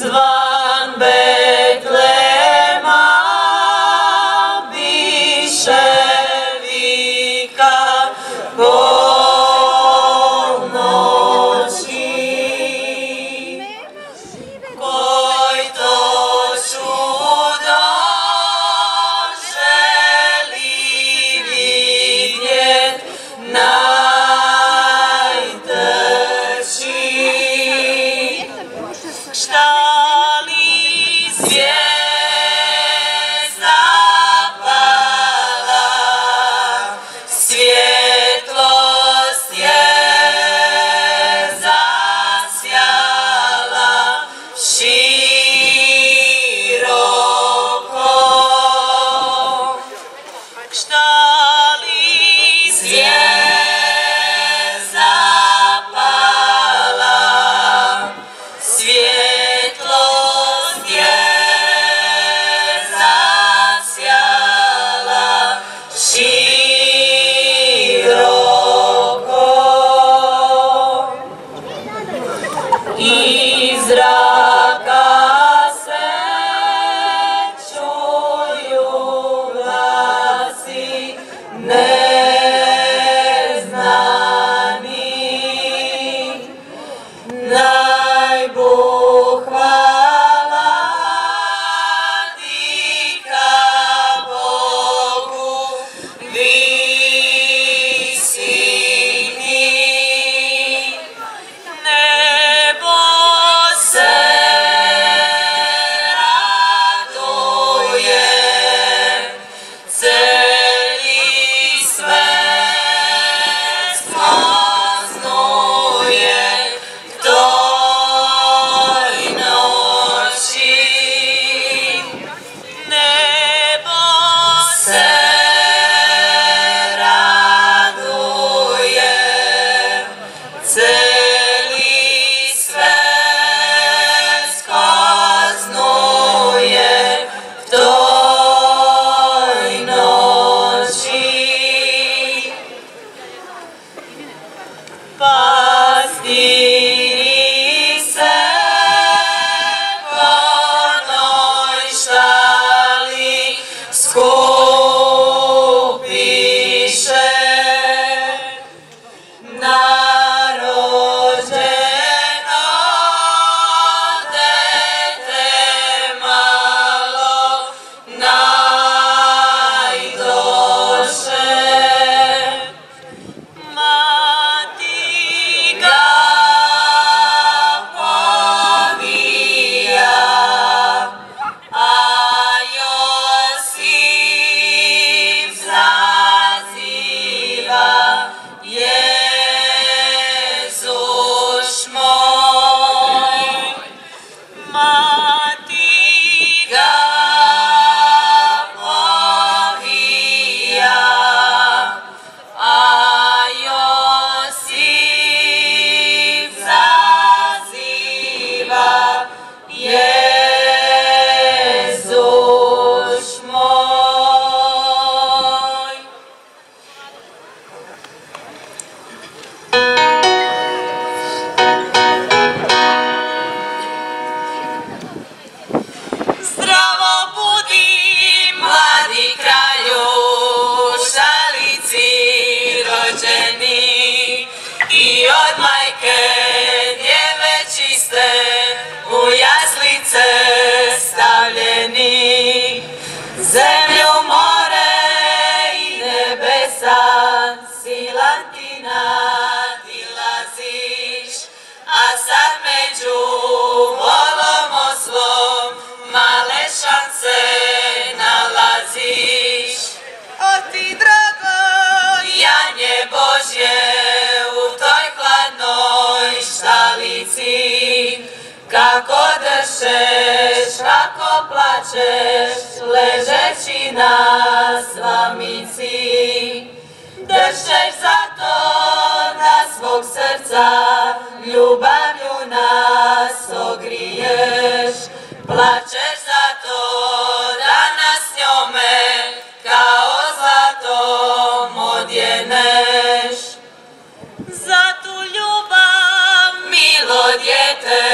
Mitzvah love. Ako dršeš, ako plačeš, ležeći na slamici, dršeš zato da svog srca ljubavlju nas ogriješ, plačeš zato da nas njome kao zlatom odjeneš. Za tu ljubav, milo djete,